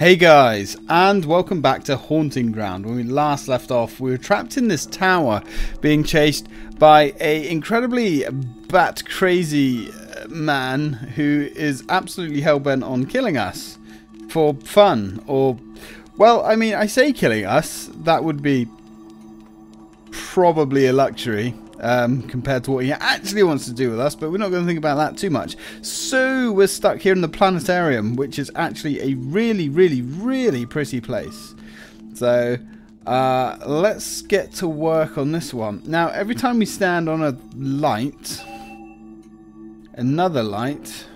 Hey guys, and welcome back to Haunting Ground. When we last left off, we were trapped in this tower, being chased by a incredibly bat crazy uh, man who is absolutely hell-bent on killing us for fun, or, well, I mean, I say killing us, that would be probably a luxury um, compared to what he actually wants to do with us, but we're not going to think about that too much. So we're stuck here in the planetarium, which is actually a really, really, really pretty place. So uh, let's get to work on this one. Now, every time we stand on a light, another light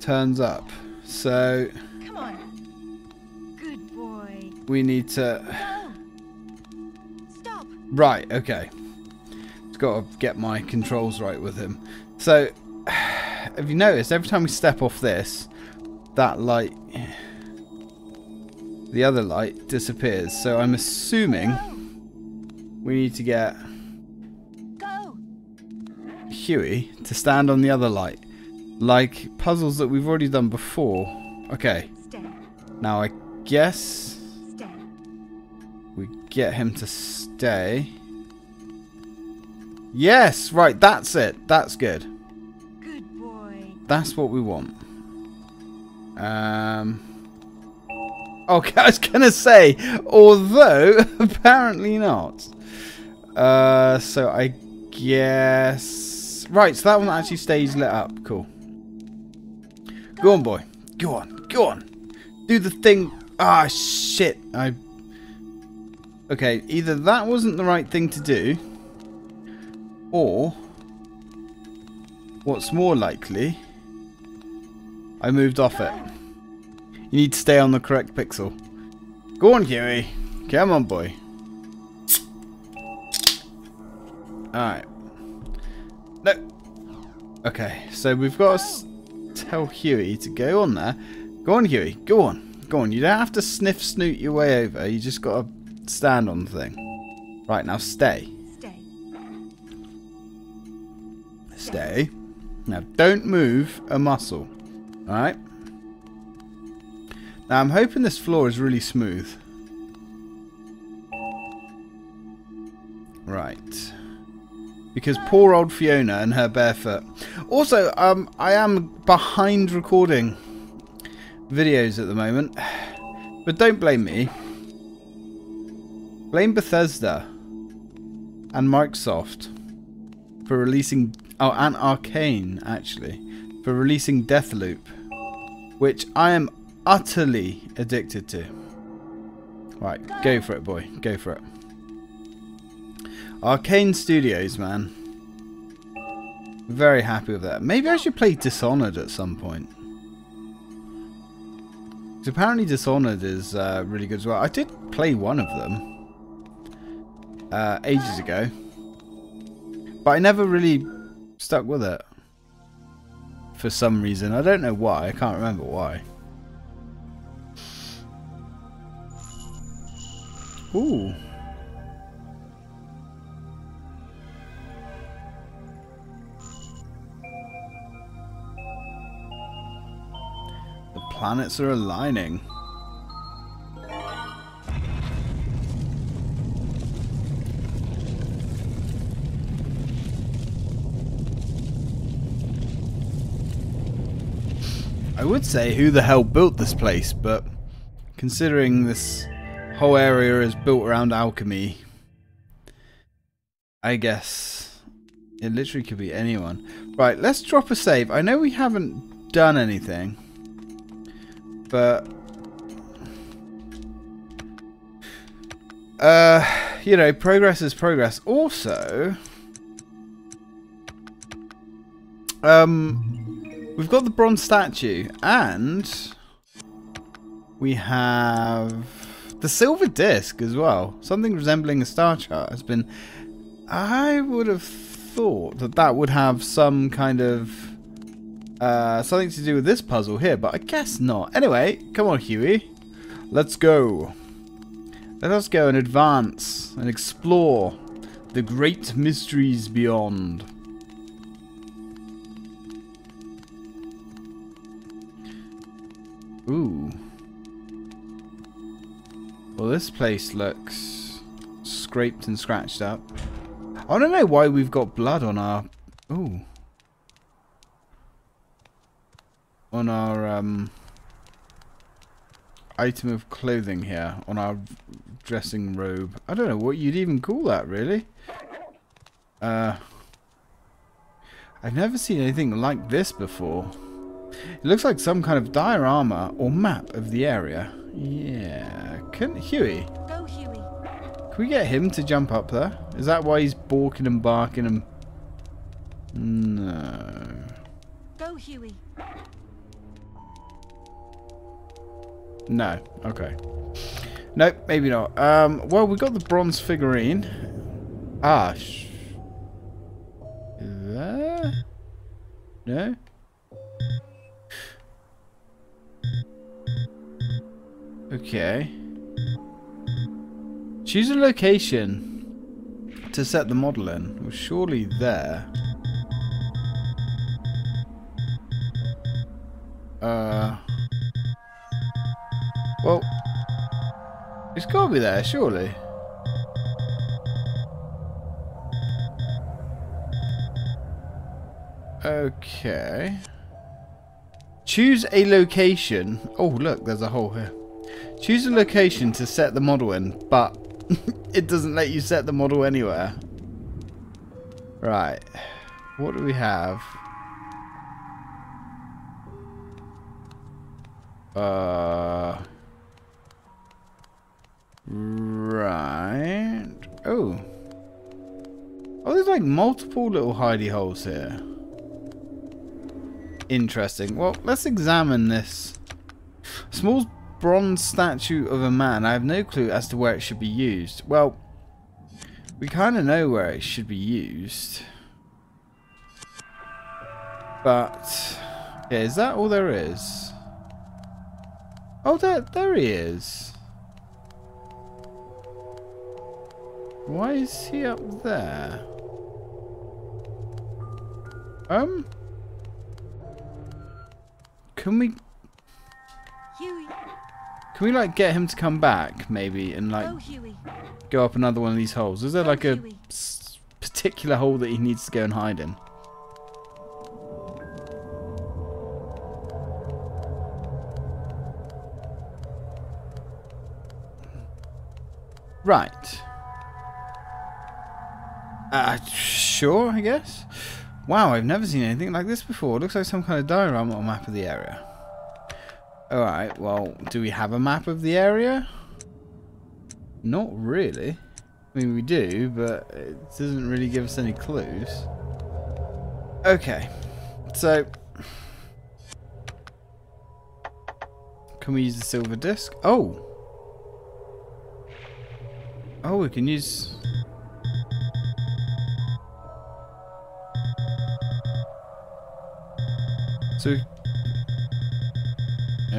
turns up. So Come on. Good boy. we need to... Right, okay. Got to get my controls right with him. So, have you noticed, every time we step off this, that light, the other light disappears. So I'm assuming we need to get Hewie to stand on the other light. Like puzzles that we've already done before. Okay, now I guess we get him to stay. Yes, right, that's it. That's good. Good boy. That's what we want. Um. Okay, I was gonna say, although apparently not. Uh, so I guess right. So that one actually stays lit up. Cool. Go on, boy. Go on. Go on. Do the thing. Ah, shit. I. Okay, either that wasn't the right thing to do, or what's more likely, I moved off it. You need to stay on the correct pixel. Go on, Hewie. Come on, boy. Alright. No. Okay, so we've got to tell Hewie to go on there. Go on, Hewie. Go on. Go on. You don't have to sniff snoot your way over. You just got to stand on the thing. Right, now stay. Stay. Now don't move a muscle. Alright? Now I'm hoping this floor is really smooth. Right. Because poor old Fiona and her barefoot. Also, um, I am behind recording videos at the moment. But don't blame me. Blame Bethesda and Microsoft for releasing oh and Arkane actually for releasing Deathloop which I am utterly addicted to. Right, go for it boy, go for it. Arkane Studios, man. Very happy with that. Maybe I should play Dishonored at some point. 'Cause apparently Dishonored is uh, really good as well. I did play one of them uh, ages ago. But I never really stuck with it. For some reason. I don't know why. I can't remember why. Ooh. The planets are aligning. I would say who the hell built this place, but considering this whole area is built around alchemy, I guess it literally could be anyone. Right, let's drop a save. I know we haven't done anything, but uh, you know, progress is progress. Also, um. We've got the bronze statue, and we have the silver disc as well. Something resembling a star chart has been... I would have thought that that would have some kind of... Uh, something to do with this puzzle here, but I guess not. Anyway, come on, Hewie. Let's go. Let us go and advance and explore the great mysteries beyond. Ooh. Well, this place looks scraped and scratched up. I don't know why we've got blood on our... Ooh. On our um, item of clothing here. On our dressing robe. I don't know what you'd even call that, really. Uh, I've never seen anything like this before. It looks like some kind of diorama or map of the area. Yeah. Can Hewie? Go, Hewie. Can we get him to jump up there? Is that why he's balking and barking and... No. Go, Hewie. No. Okay. Nope, maybe not. Um, well, we got the bronze figurine. Ah, sh there? No? Okay. Choose a location to set the model in. Well, surely there. Uh. Well, it's got to be there, surely. Okay. Choose a location. Oh, look, there's a hole here. Choose a location to set the model in, but it doesn't let you set the model anywhere. Right. What do we have? Uh. Right. Oh. Oh, there's like multiple little hidey holes here. Interesting. Well, let's examine this. Small bronze statue of a man. I have no clue as to where it should be used. Well, we kind of know where it should be used. But, yeah, is that all there is? Oh, there, there he is. Why is he up there? Um... Can we... Can we, like, get him to come back, maybe, and, like, Go, go up another one of these holes? Is there, Go, like, a particular hole that he needs to go and hide in? Right. Uh, sure, I guess. Wow, I've never seen anything like this before. It looks like some kind of diorama or map of the area. Alright, well, do we have a map of the area? Not really. I mean, we do, but it doesn't really give us any clues. Okay, so... Can we use the silver disc? Oh! Oh, we can use... So...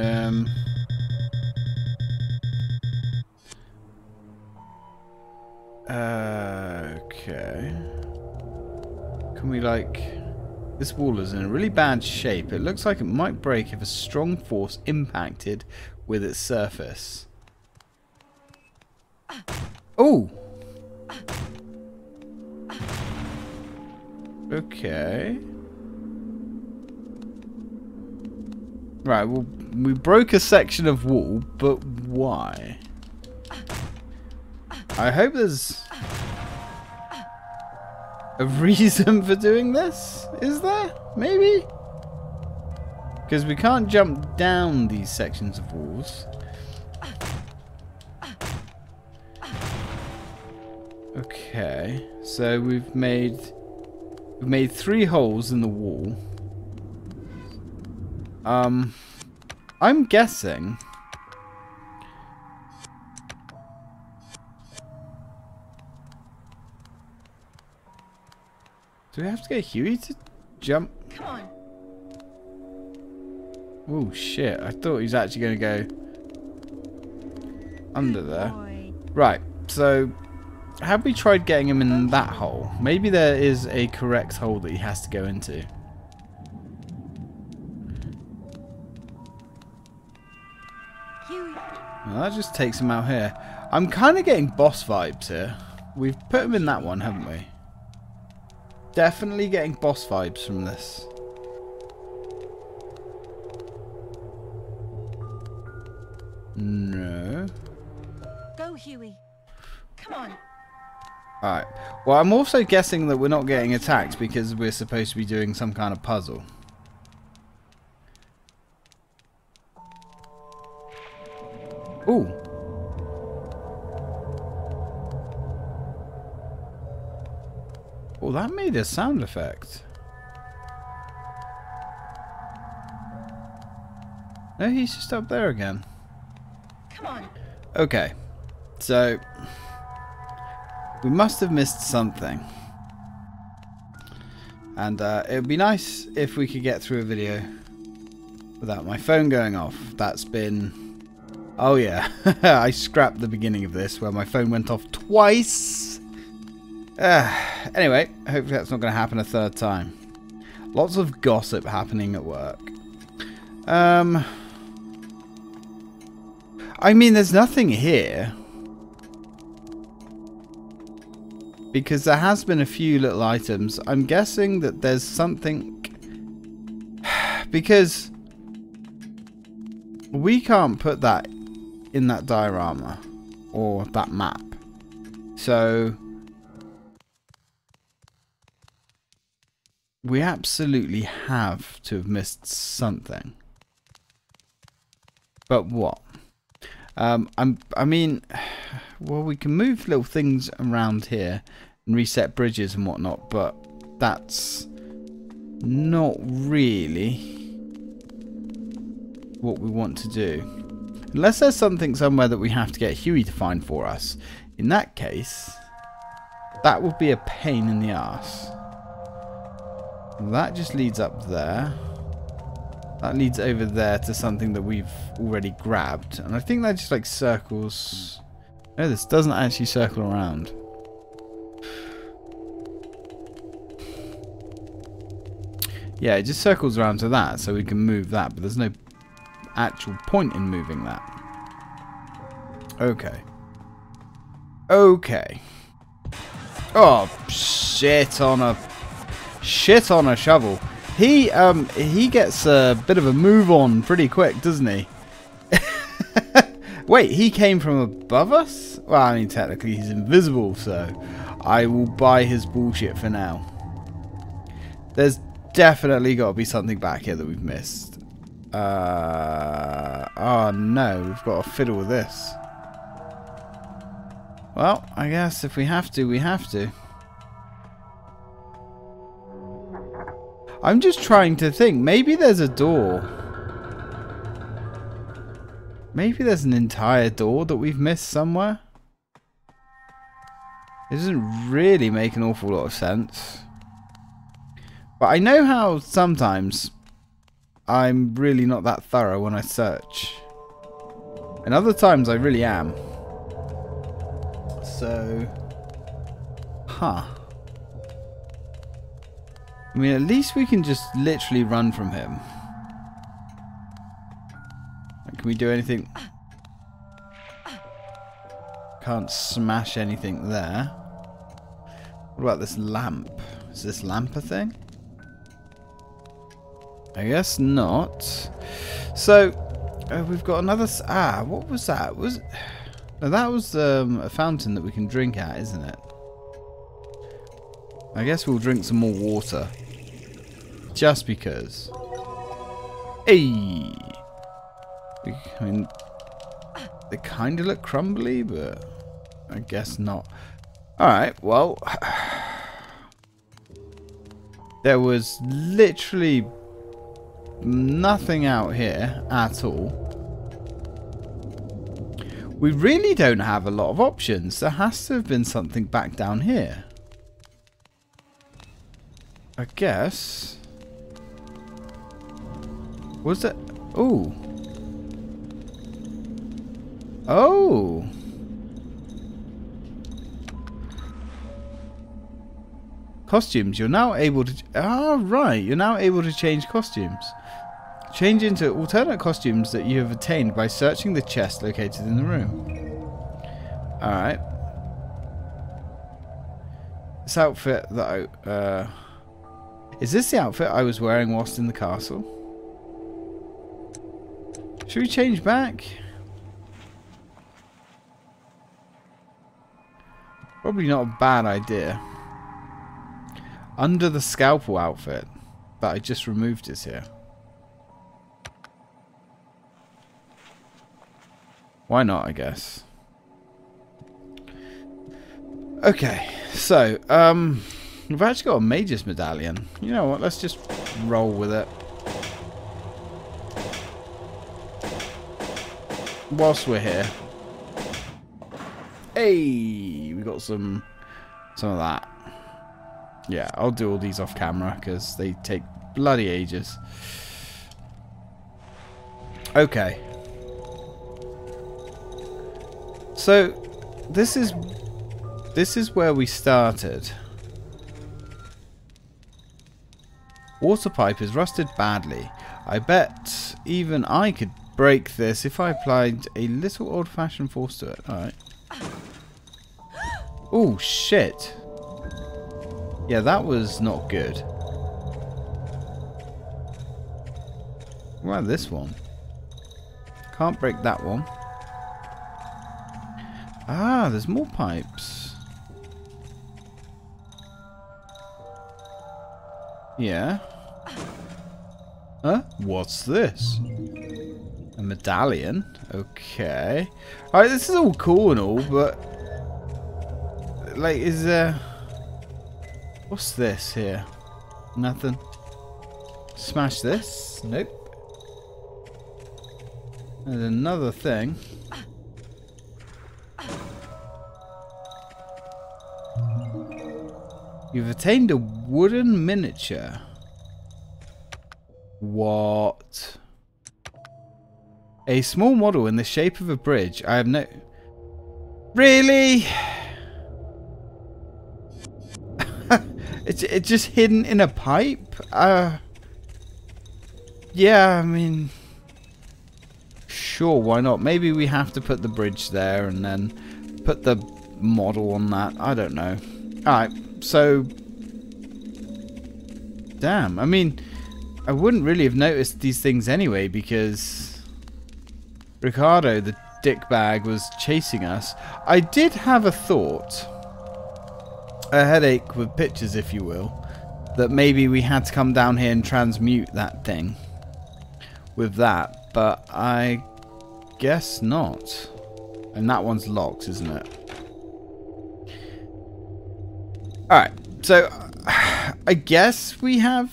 Um... Okay. Can we like... This wall is in a really bad shape. It looks like it might break if a strong force impacted with its surface. Oh! Okay. Right, well, we broke a section of wall, but why? I hope there's a reason for doing this. Is there? Maybe? Because we can't jump down these sections of walls. Okay, so we've made we've made three holes in the wall. Um, I'm guessing. Do we have to get Hewie to jump? Come on. Oh shit! I thought he was actually going to go under there. Right. So, have we tried getting him in that hole? Maybe there is a correct hole that he has to go into. That just takes him out here. I'm kind of getting boss vibes here. We've put him in that one, haven't we? Definitely getting boss vibes from this. No. Go, Hewie. Come on. Alright. Well, I'm also guessing that we're not getting attacked because we're supposed to be doing some kind of puzzle. Ooh. Oh, that made a sound effect. No, he's just up there again. Come on. Okay. So, we must have missed something. And uh, it would be nice if we could get through a video without my phone going off. That's been... Oh yeah, I scrapped the beginning of this where my phone went off twice. Uh, anyway, hopefully that's not going to happen a third time. Lots of gossip happening at work. Um... I mean, there's nothing here. Because there has been a few little items. I'm guessing that there's something... because... We can't put that in that diorama. Or that map. So... We absolutely have to have missed something. But what? Um, I'm, I mean, well, we can move little things around here and reset bridges and whatnot, but that's not really what we want to do. Unless there's something somewhere that we have to get Hewie to find for us. In that case, that would be a pain in the ass. That just leads up there. That leads over there to something that we've already grabbed. And I think that just like circles... No, this doesn't actually circle around. Yeah, it just circles around to that, so we can move that, but there's no actual point in moving that. Okay. Okay. Oh, shit on a... Shit on a shovel. He, um, he gets a bit of a move on pretty quick, doesn't he? Wait, he came from above us? Well, I mean, technically he's invisible, so I will buy his bullshit for now. There's definitely got to be something back here that we've missed. Uh, oh no, we've got to fiddle with this. Well, I guess if we have to, we have to. I'm just trying to think. Maybe there's a door. Maybe there's an entire door that we've missed somewhere. It doesn't really make an awful lot of sense. But I know how sometimes I'm really not that thorough when I search. And other times I really am. So... Huh. I mean, at least we can just literally run from him. Can we do anything? Can't smash anything there. What about this lamp? Is this lamp a thing? I guess not. So, uh, we've got another... Ah, what was that? Was no, That was um, a fountain that we can drink at, isn't it? I guess we'll drink some more water. Just because. Hey! I mean, they kind of look crumbly, but I guess not. Alright, well... There was literally nothing out here at all. We really don't have a lot of options. There has to have been something back down here. I guess. Was that? Oh. Oh. Costumes. You're now able to... Ah, right. You're now able to change costumes. Change into alternate costumes that you have attained by searching the chest located in the room. Alright. This outfit that I... Uh, is this the outfit I was wearing whilst in the castle? Should we change back? Probably not a bad idea. Under the scalpel outfit that I just removed is here. Why not, I guess. Okay, so, um, we've actually got a Mage's Medallion. You know what, let's just roll with it. Whilst we're here. Hey, we got some, some of that. Yeah, I'll do all these off camera because they take bloody ages. Okay. So, this is this is where we started. Water pipe is rusted badly. I bet even I could break this if I applied a little old-fashioned force to it. Alright. Oh, shit. Yeah, that was not good. What about this one? Can't break that one. Ah, there's more pipes. Yeah. Huh? What's this? A medallion? Okay. Alright, this is all cool and all, but... Like, is there... What's this here? Nothing. Smash this? Nope. There's another thing. You've attained a wooden miniature. What? A small model in the shape of a bridge. I have no... Really? It's it's just hidden in a pipe. Uh. Yeah, I mean. Sure, why not? Maybe we have to put the bridge there and then put the model on that. I don't know. Alright, so... Damn, I mean, I wouldn't really have noticed these things anyway because Riccardo, the dickbag, was chasing us. I did have a thought a headache with pictures, if you will, that maybe we had to come down here and transmute that thing with that, but I guess not. And that one's locked, isn't it? Alright, so I guess we have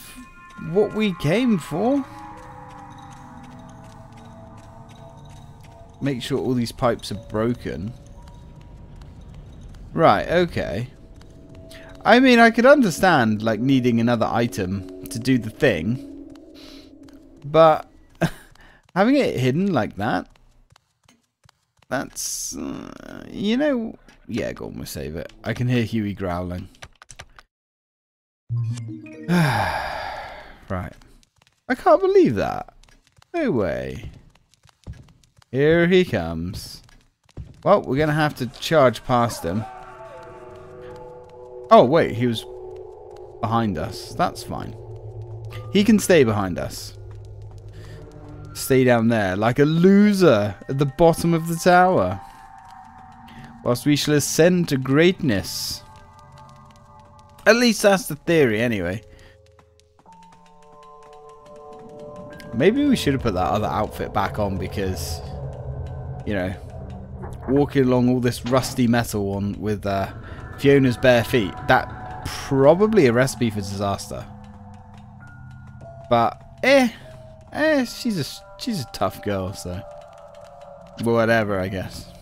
what we came for. Make sure all these pipes are broken. Right, okay. I mean, I could understand, like, needing another item to do the thing. But having it hidden like that, that's, uh, you know, yeah, go on, we'll save it. I can hear Hewie growling. right. I can't believe that. No way. Here he comes. Well, we're going to have to charge past him. Oh, wait, he was behind us. That's fine. He can stay behind us. Stay down there like a loser at the bottom of the tower. Whilst we shall ascend to greatness. At least that's the theory, anyway. Maybe we should have put that other outfit back on because, you know, walking along all this rusty metal on with uh, Fiona's bare feet. That probably a recipe for disaster. But eh, eh, she's a she's a tough girl, so whatever, I guess.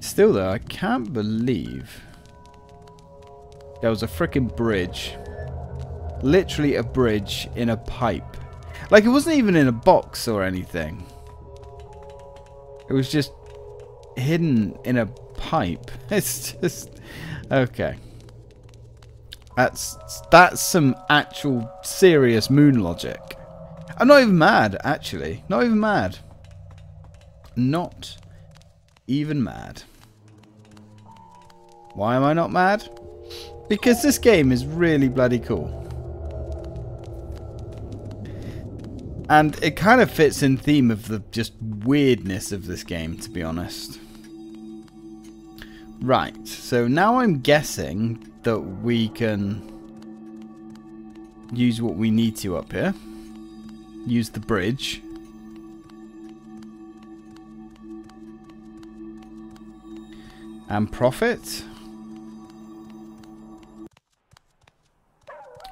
Still though, I can't believe there was a freaking bridge. Literally a bridge in a pipe. Like it wasn't even in a box or anything. It was just hidden in a pipe. It's just okay. That's that's some actual serious moon logic. I'm not even mad, actually. Not even mad. Not even mad. Why am I not mad? Because this game is really bloody cool. And it kind of fits in theme of the just weirdness of this game, to be honest. Right, so now I'm guessing that we can use what we need to up here. Use the bridge. And profit.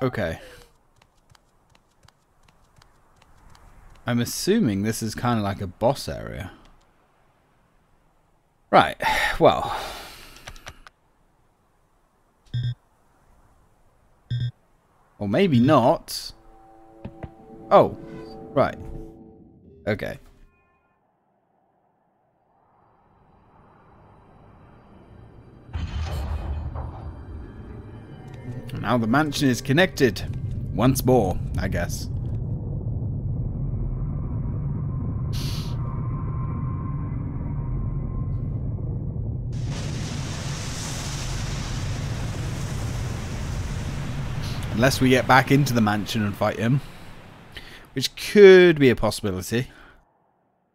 Okay. I'm assuming this is kind of like a boss area. Right, well. Or maybe not. Oh, right. Okay. Now the mansion is connected. Once more, I guess. Unless we get back into the mansion and fight him. Which could be a possibility.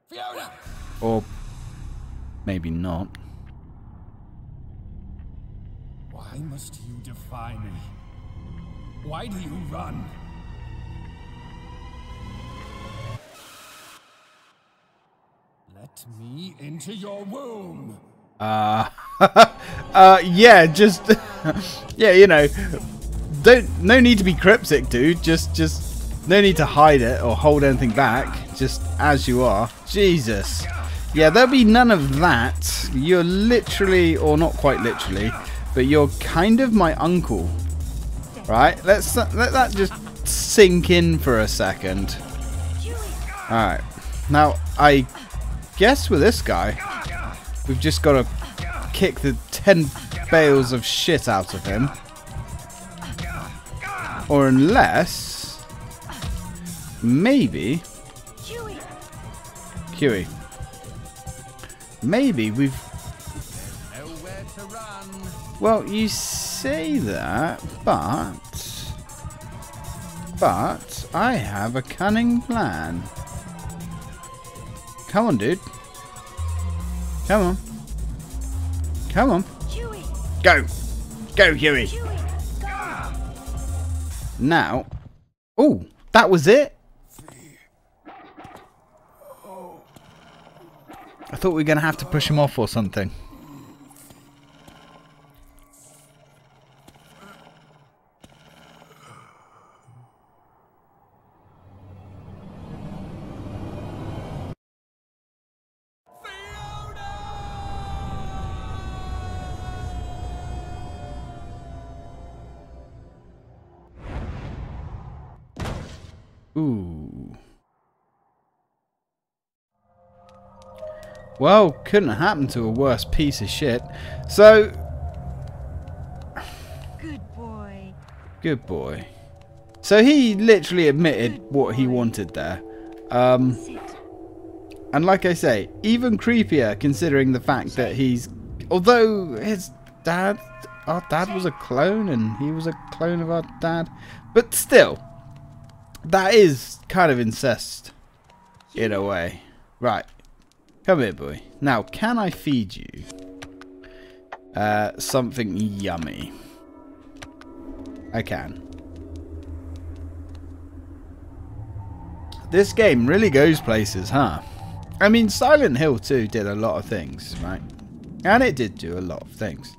Fiona! Or maybe not. Why must you defy me? Why do you run? Let me into your womb. Uh, uh, yeah, just, yeah, you know, don't, no need to be cryptic, dude. Just, just, no need to hide it or hold anything back. Just as you are. Jesus. Yeah, there'll be none of that. You're literally, or not quite literally, but you're kind of my uncle. Right? Let's let that just sink in for a second. Alright. Now, I guess with this guy, we've just got to kick the 10 bales of shit out of him. Or unless, maybe, Hewie! Maybe we've Nowhere to run. Well, you say that, but... But I have a cunning plan. Come on, dude. Come on. Come on. Go. Go, Hewie. Hewie! Now. Oh, that was it? I thought we were going to have to push him off or something. Well, couldn't have happened to a worse piece of shit. So, Good boy. good boy. So he literally admitted what he wanted there. Um, and like I say, even creepier considering the fact that he's... Although his dad... Our dad was a clone and he was a clone of our dad. But still, that is kind of incest in a way. Right. Come here, boy. Now, can I feed you uh, something yummy? I can. This game really goes places, huh? I mean, Silent Hill 2 did a lot of things, right? And it did do a lot of things.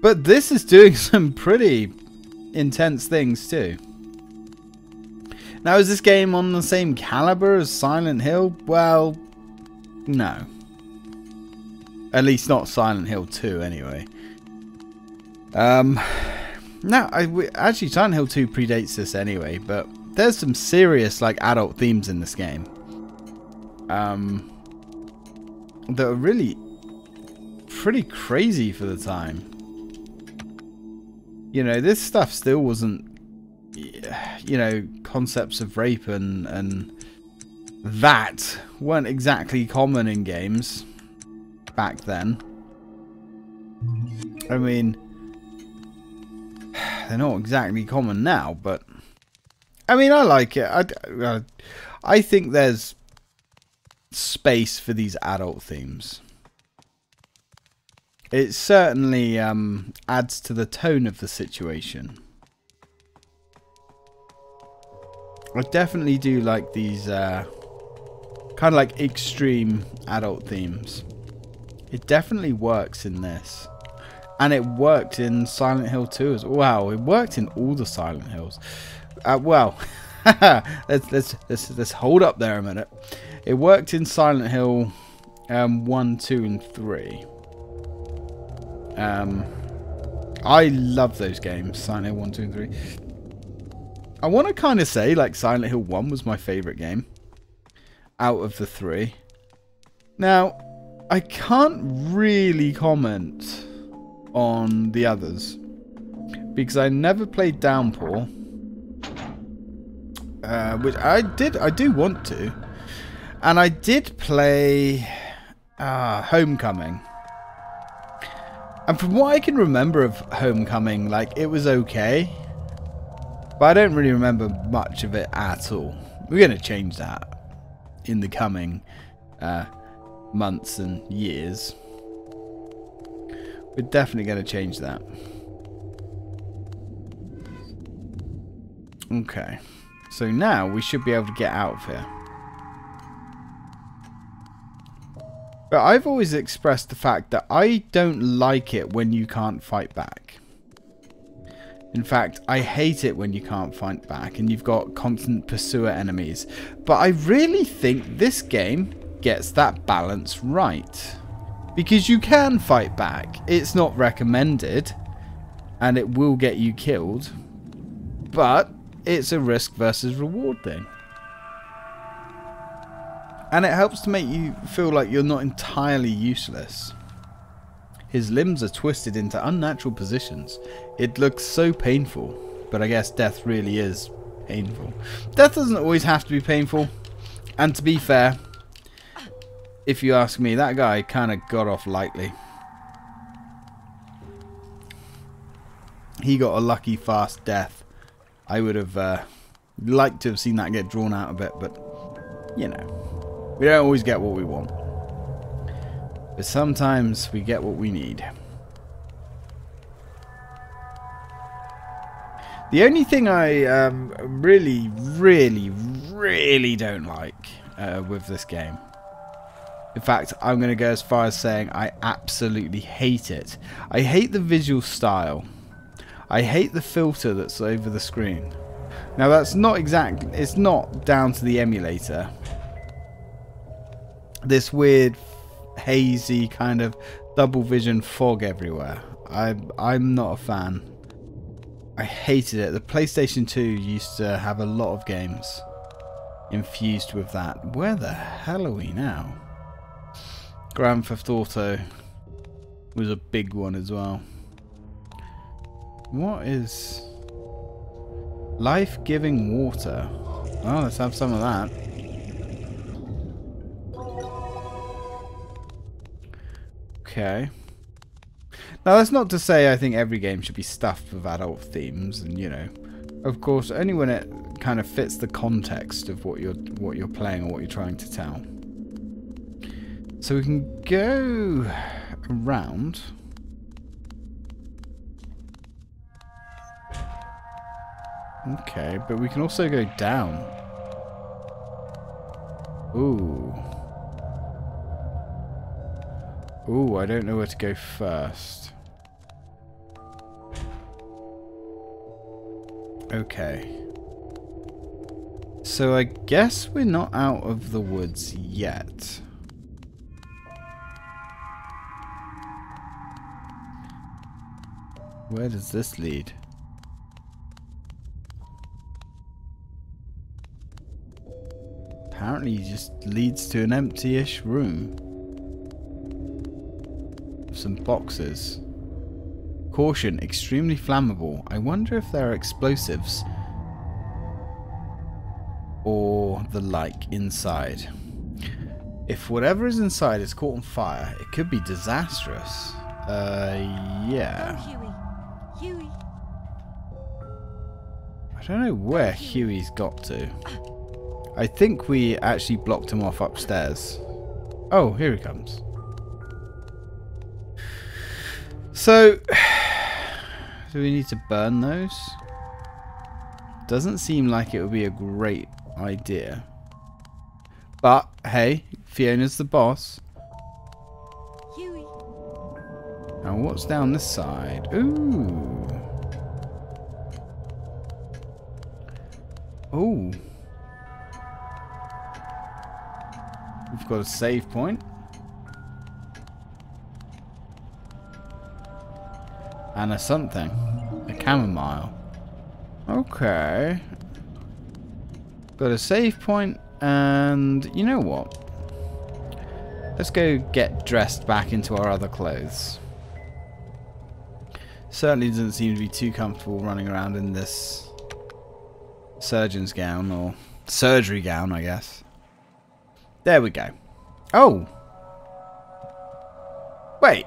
But this is doing some pretty intense things too. Now, is this game on the same caliber as Silent Hill? Well, no. At least not Silent Hill 2, anyway. Um, no, I, we, actually, Silent Hill 2 predates this anyway, but there's some serious, like, adult themes in this game. Um, that are really pretty crazy for the time. You know, this stuff still wasn't you know, concepts of rape and and that weren't exactly common in games back then. I mean, they're not exactly common now, but I mean, I like it. I, I think there's space for these adult themes. It certainly um, adds to the tone of the situation. I definitely do like these uh, kind of like extreme adult themes. It definitely works in this. And it worked in Silent Hill 2 as well. Wow, it worked in all the Silent Hills. Uh, well, let's, let's, let's, let's hold up there a minute. It worked in Silent Hill um, 1, 2, and 3. Um, I love those games, Silent Hill 1, 2, and 3. I want to kind of say, like, Silent Hill 1 was my favourite game out of the three. Now, I can't really comment on the others because I never played Downpour, uh, which I did. I do want to, and I did play uh, Homecoming. And from what I can remember of Homecoming, like it was okay, but I don't really remember much of it at all. We're gonna change that in the coming uh, months and years. We're definitely going to change that. Okay. So now we should be able to get out of here. But I've always expressed the fact that I don't like it when you can't fight back. In fact, I hate it when you can't fight back and you've got constant pursuer enemies. But I really think this game gets that balance right. Because you can fight back. It's not recommended. And it will get you killed. But it's a risk versus reward thing. And it helps to make you feel like you're not entirely useless. His limbs are twisted into unnatural positions. It looks so painful. But I guess death really is painful. Death doesn't always have to be painful. And to be fair, if you ask me, that guy kind of got off lightly. He got a lucky fast death. I would have uh, liked to have seen that get drawn out a bit, but, you know, we don't always get what we want. But sometimes we get what we need. The only thing I um, really, really, really don't like uh, with this game in fact, I'm going to go as far as saying I absolutely hate it. I hate the visual style. I hate the filter that's over the screen. Now that's not exactly, it's not down to the emulator. This weird, hazy kind of double vision fog everywhere. I, I'm not a fan. I hated it. The PlayStation 2 used to have a lot of games infused with that. Where the hell are we now? Grand Theft Auto was a big one as well. What is life-giving water? Oh, let's have some of that. Okay. Now that's not to say I think every game should be stuffed with adult themes and you know of course only when it kind of fits the context of what you're what you're playing or what you're trying to tell. So we can go around. Okay, but we can also go down. Ooh. Ooh, I don't know where to go first. Okay. So I guess we're not out of the woods yet. Where does this lead? Apparently it just leads to an empty-ish room. Some boxes. Caution, extremely flammable. I wonder if there are explosives or the like inside. If whatever is inside is caught on fire, it could be disastrous. Uh, yeah. Hewie. Hewie. I don't know where Hewie's got to. I think we actually blocked him off upstairs. Oh, here he comes. So, do we need to burn those? Doesn't seem like it would be a great idea. But, hey, Fiona's the boss. Hewie. Now what's down this side? Ooh. Ooh. We've got a save point. And a something. A chamomile. Okay. Got a save point and you know what? Let's go get dressed back into our other clothes. Certainly doesn't seem to be too comfortable running around in this surgeon's gown or surgery gown, I guess. There we go. Oh. Wait.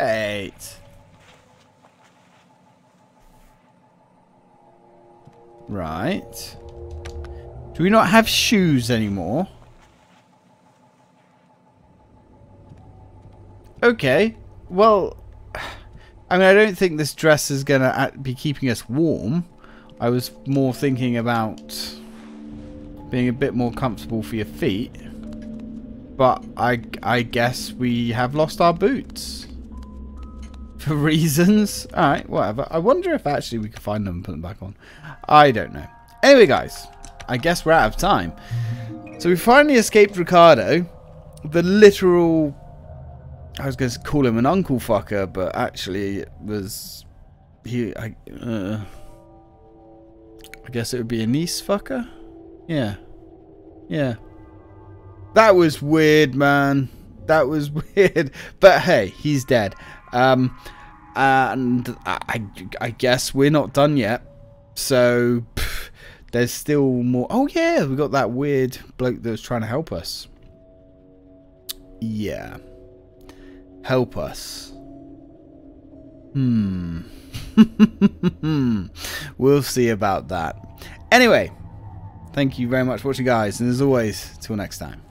Wait. Right. Do we not have shoes anymore? Okay. Well, I mean, I don't think this dress is going to be keeping us warm. I was more thinking about being a bit more comfortable for your feet. But I, I guess we have lost our boots. For reasons. Alright, whatever. I wonder if actually we could find them and put them back on. I don't know. Anyway, guys. I guess we're out of time. So we finally escaped Riccardo. The literal... I was going to call him an uncle fucker, but actually it was... He... I, uh, I guess it would be a niece fucker? Yeah. Yeah. That was weird, man. That was weird. But hey, he's dead. Um, and I, I guess we're not done yet. So pff, there's still more. Oh yeah, we got that weird bloke that was trying to help us. Yeah. Help us. Hmm. we'll see about that. Anyway, thank you very much for watching, guys. And as always, till next time.